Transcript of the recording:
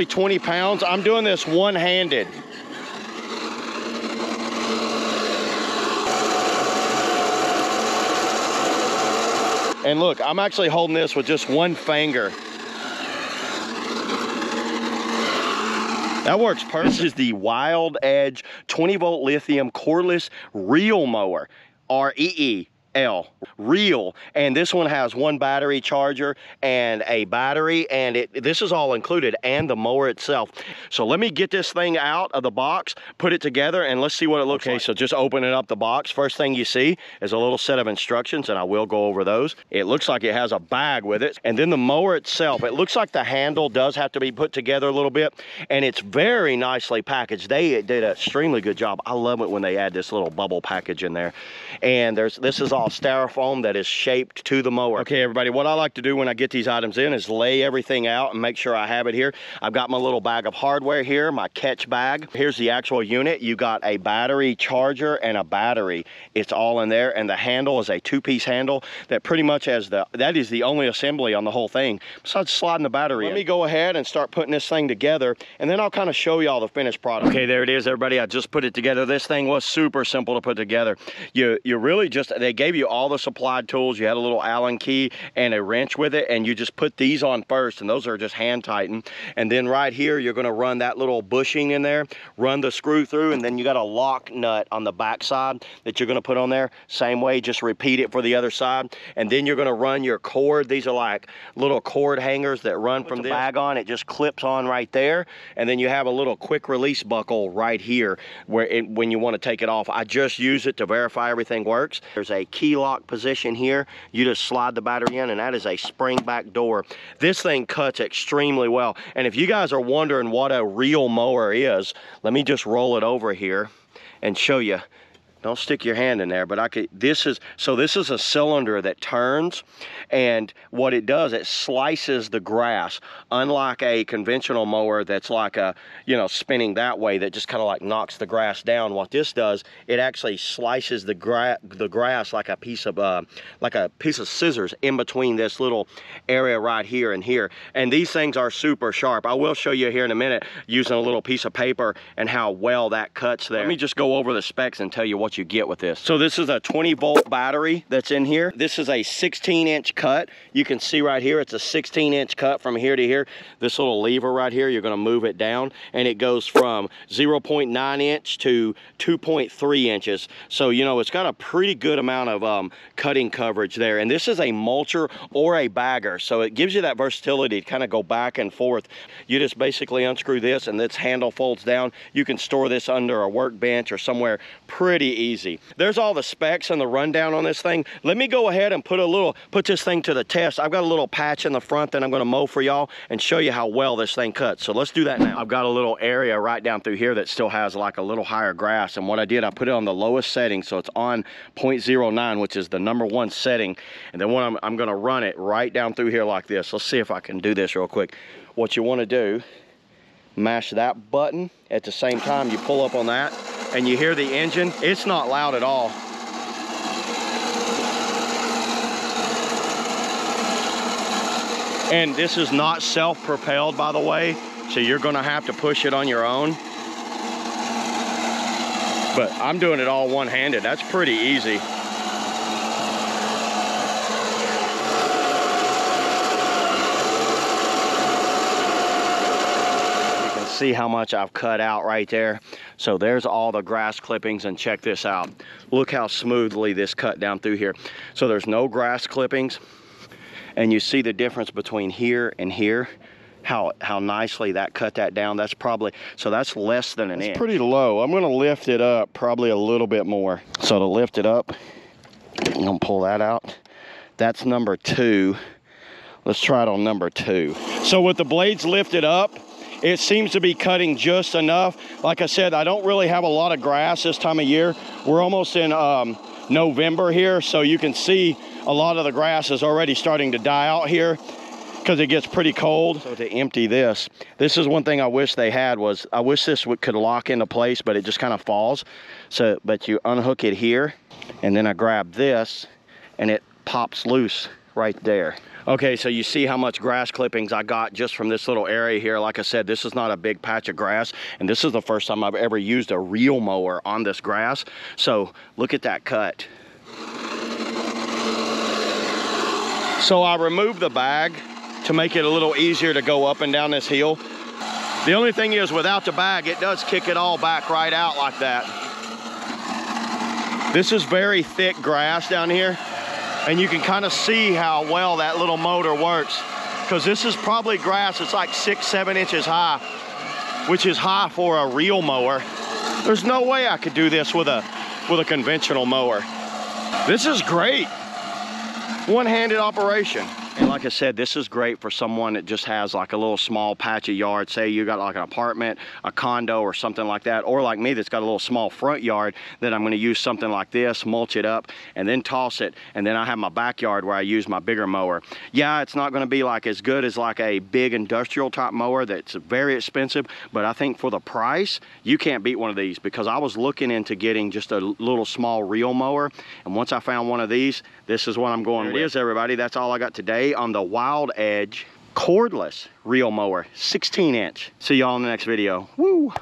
only 20 pounds. I'm doing this one-handed. And look, I'm actually holding this with just one finger. That works perfect. This is the Wild Edge 20 volt lithium cordless reel mower, R-E-E. L reel. And this one has one battery charger and a battery and it this is all included and the mower itself. So let me get this thing out of the box put it together and let's see what it looks okay, like. so just opening up the box. First thing you see is a little set of instructions and I will go over those. It looks like it has a bag with it and then the mower itself. It looks like the handle does have to be put together a little bit and it's very nicely packaged. They did an extremely good job. I love it when they add this little bubble package in there. And there's this is all styrofoam that is shaped to the mower. Okay, everybody, what I like to do when I get these items in is lay everything out and make sure I have it here. I've got my little bag of hardware here, my catch bag. Here's the actual unit. You got a battery charger and a battery. It's all in there, and the handle is a two-piece handle that pretty much has the, that is the only assembly on the whole thing, besides sliding the battery Let in. me go ahead and start putting this thing together, and then I'll kind of show you all the finished product. Okay, there it is, everybody. I just put it together. This thing was super simple to put together. You, you really just, they gave you all the supplied tools. You had a little Allen key and a wrench with it, and you just put these on first, and those are just hand tightened. And then right here, you're gonna run that little bushing in there, run the screw through, and then you got a lock nut on the back side that you're gonna put on there. Same way, just repeat it for the other side. And then you're gonna run your cord. These are like little cord hangers that run from the bag on. It just clips on right there. And then you have a little quick release buckle right here where it, when you wanna take it off. I just use it to verify everything works. There's a key lock position here. You just slide the battery in and that is a spring back door. This thing cuts extremely well. And if you guys are wondering what a reel mower is, let me just roll it over here and show you don't stick your hand in there but I could this is so this is a cylinder that turns and what it does it slices the grass unlike a conventional mower that's like a you know spinning that way that just kind of like knocks the grass down. What this does it actually slices the grass the grass like a piece of uh, like a piece of scissors in between this little area right here and here. And these things are super sharp. I will show you here in a minute using a little piece of paper and how well that cuts there. Let me just go over the specs and tell you what you get with this. So this is a 20 volt battery that's in here. This is a 16 inch cut. You can see right here, it's a 16 inch cut from here to here. This little lever right here, you're gonna move it down and it goes from 0.9 inch to 2.3 inches. So, you know, it's got a pretty good amount of um, cutting coverage there. And this is a mulcher or a bagger. So it gives you that versatility to kind of go back and forth. You just basically unscrew this and this handle folds down. You can store this under a workbench or somewhere pretty easy. There's all the specs and the rundown on this thing. Let me go ahead and put a little, put this thing to the test. I've got a little patch in the front that I'm gonna mow for y'all and show you how well this thing cuts. So let's do that now. I've got a little area right down through here that still has like a little higher grass. And what I did, I put it on the lowest setting. So it's on 0.09, which is the number one setting. And then when I'm, I'm gonna run it right down through here like this. Let's see if I can do this real quick. What you wanna do, mash that button. At the same time, you pull up on that and you hear the engine, it's not loud at all. And this is not self-propelled, by the way, so you're gonna have to push it on your own. But I'm doing it all one-handed. That's pretty easy. See how much I've cut out right there. So there's all the grass clippings and check this out. Look how smoothly this cut down through here. So there's no grass clippings and you see the difference between here and here how how nicely that cut that down. That's probably so that's less than an inch. pretty low. I'm going to lift it up probably a little bit more. So to lift it up i'm going to pull that out. That's number two. Let's try it on number two. So with the blades lifted up it seems to be cutting just enough. Like I said, I don't really have a lot of grass this time of year. We're almost in um, November here, so you can see a lot of the grass is already starting to die out here because it gets pretty cold. So to empty this, this is one thing I wish they had was, I wish this could lock into place, but it just kind of falls. So, but you unhook it here, and then I grab this, and it pops loose right there. Okay, so you see how much grass clippings I got just from this little area here. Like I said, this is not a big patch of grass, and this is the first time I've ever used a reel mower on this grass. So look at that cut. So I removed the bag to make it a little easier to go up and down this hill. The only thing is without the bag, it does kick it all back right out like that. This is very thick grass down here and you can kind of see how well that little motor works. Because this is probably grass it's like six seven inches high which is high for a reel mower. There's no way i could do this with a with a conventional mower. This is great. One-handed operation and like I said, this is great for someone that just has like a little small patch of yard. Say you got like an apartment, a condo or something like that. Or like me that's got a little small front yard that I'm gonna use something like this, mulch it up and then toss it. And then I have my backyard where I use my bigger mower. Yeah, it's not gonna be like as good as like a big industrial type mower that's very expensive. But I think for the price, you can't beat one of these because I was looking into getting just a little small reel mower. And once I found one of these, this is what I'm going there with. It is everybody, that's all I got today on the Wild Edge cordless reel mower, 16 inch. See y'all in the next video. Woo!